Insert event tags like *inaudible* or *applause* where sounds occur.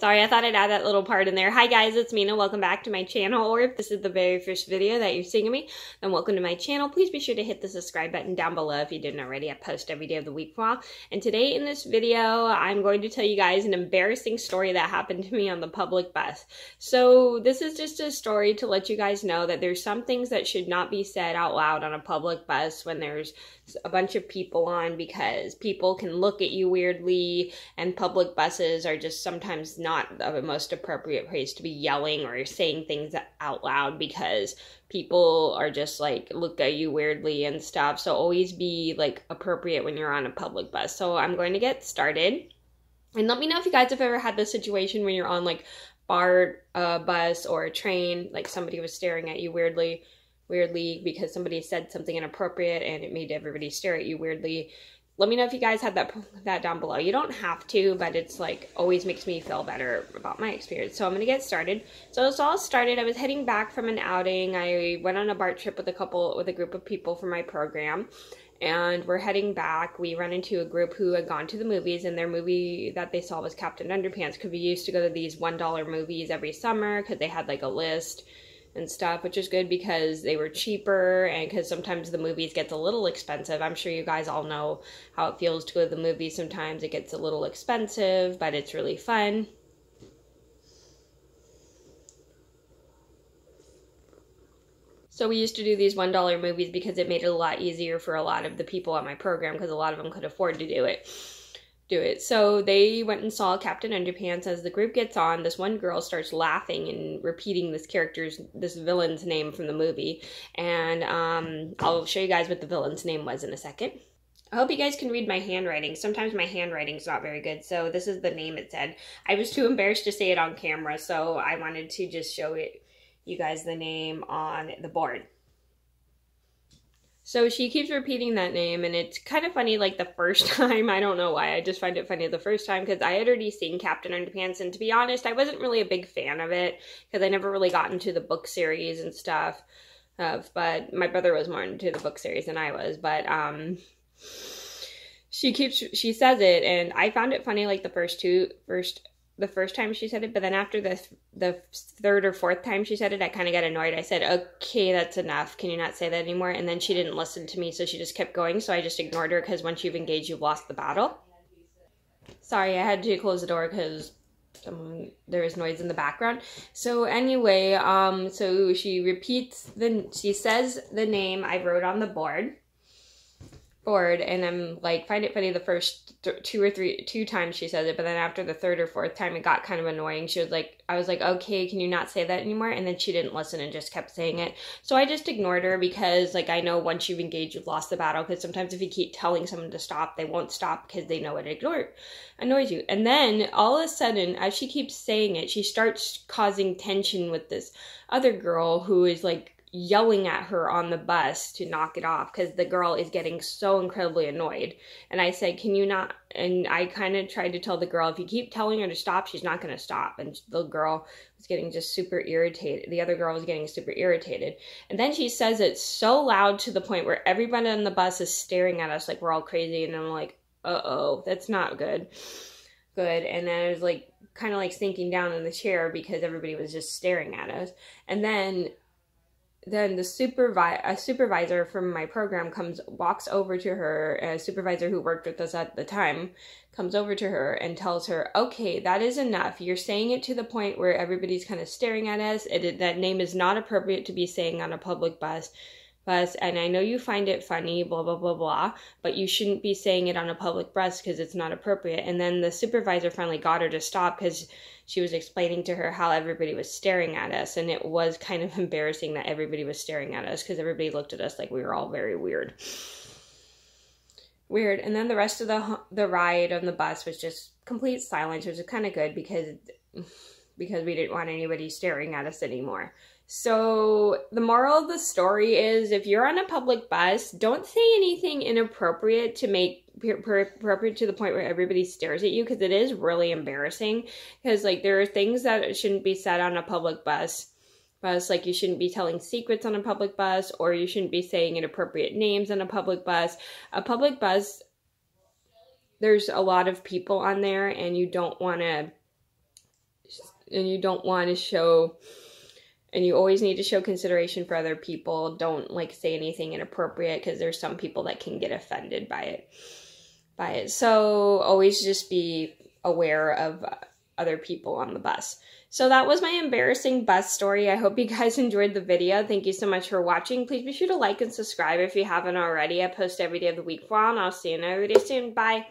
Sorry, I thought I'd add that little part in there. Hi guys, it's Mena. Welcome back to my channel. Or if this is the very first video that you're seeing of me, then welcome to my channel. Please be sure to hit the subscribe button down below if you didn't already. I post every day of the week for a while. And today in this video, I'm going to tell you guys an embarrassing story that happened to me on the public bus. So this is just a story to let you guys know that there's some things that should not be said out loud on a public bus when there's a bunch of people on because people can look at you weirdly and public buses are just sometimes not the most appropriate place to be yelling or saying things out loud because people are just like look at you weirdly and stuff. So always be like appropriate when you're on a public bus. So i'm going to get started. And let me know if you guys have ever had this situation when you're on like bar uh, bus or a train like somebody was staring at you weirdly weirdly because somebody said something inappropriate and it made everybody stare at you weirdly. Let me know if you guys had that that down below. You don't have to, but it's like always makes me feel better about my experience. So I'm gonna get started. So this all started. I was heading back from an outing. I went on a BART trip with a couple with a group of people for my program, and we're heading back. We run into a group who had gone to the movies, and their movie that they saw was Captain Underpants. Because we used to go to these one dollar movies every summer because they had like a list and stuff, which is good because they were cheaper and because sometimes the movies gets a little expensive. I'm sure you guys all know how it feels to go to the movies. Sometimes it gets a little expensive, but it's really fun. So we used to do these $1 movies because it made it a lot easier for a lot of the people on my program because a lot of them could afford to do it do it. So they went and saw Captain Underpants. As the group gets on, this one girl starts laughing and repeating this character's, this villain's name from the movie. And um, I'll show you guys what the villain's name was in a second. I hope you guys can read my handwriting. Sometimes my handwriting's not very good, so this is the name it said. I was too embarrassed to say it on camera, so I wanted to just show it you guys the name on the board. So she keeps repeating that name, and it's kind of funny. Like the first *laughs* time, I don't know why. I just find it funny the first time because I had already seen Captain Underpants, and to be honest, I wasn't really a big fan of it because I never really got into the book series and stuff. Of, but my brother was more into the book series than I was. But um, she keeps she says it, and I found it funny. Like the first two first the first time she said it, but then after the the third or fourth time she said it, I kind of got annoyed. I said, "Okay, that's enough. Can you not say that anymore?" And then she didn't listen to me, so she just kept going. So I just ignored her because once you've engaged, you've lost the battle. Sorry, I had to close the door because is noise in the background. So anyway, um, so she repeats the she says the name I wrote on the board bored and I'm like find it funny the first th- two or three two times she says it but then after the third or fourth time it got kind of annoying. She was like I was like okay can you not say that anymore? And then she didn't listen and just kept saying it. So I just ignored her because like I know once you've engaged you've lost the battle because sometimes if you keep telling someone to stop they won't stop because they know it ignore annoys you. And then all of a sudden as she keeps saying it she starts causing tension with this other girl who is like yelling at her on the bus to knock it off because the girl is getting so incredibly annoyed. And I said, Can you not? And I kind of tried to tell the girl, if you keep telling her to stop, she's not going to stop. And the girl was getting just super irritated. The other girl was getting super irritated. And then she says it so loud to the point where everybody on the bus is staring at us like we're all crazy. And I'm like, Uh oh, that's not good. Good. And then I was like, kind of like sinking down in the chair because everybody was just staring at us. And then then the supervi- a supervisor from my program comes walks over to her a supervisor who worked with us at the time comes over to her and tells her okay that is enough. You're saying it to the point where everybody's kind of staring at us. It, that name is not appropriate to be saying on a public bus bus and i know you find it funny blah blah blah blah but you shouldn't be saying it on a public bus because it's not appropriate. And then the supervisor finally got her to stop because she was explaining to her how everybody was staring at us and it was kind of *laughs* embarrassing that everybody was staring at us because everybody looked at us like we were all very weird. Weird. And then the rest of the the ride on the bus was just complete silence which was kind of good because *sighs* because we didn't want anybody staring at us anymore so the moral of the story is if you're on a public bus don't say anything inappropriate to make appropriate to the point where everybody stares at you because it is really embarrassing. Because like there are things that shouldn't be said on a public bus. Bus like you shouldn't be telling secrets on a public bus or you shouldn't be saying inappropriate names on a public bus. A public bus there's a lot of people on there and you don't want to and you don't want to show and you always need to show consideration for other people. Don't like say anything inappropriate because there's some people that can get offended by it. By it. So always just be aware of other people on the bus. So that was my embarrassing bus story. I hope you guys *laughs* enjoyed the video. Thank you so much for watching. Please be sure to like and subscribe if you haven't already. I post every day of the week for all, and I'll see you in another video soon. Bye.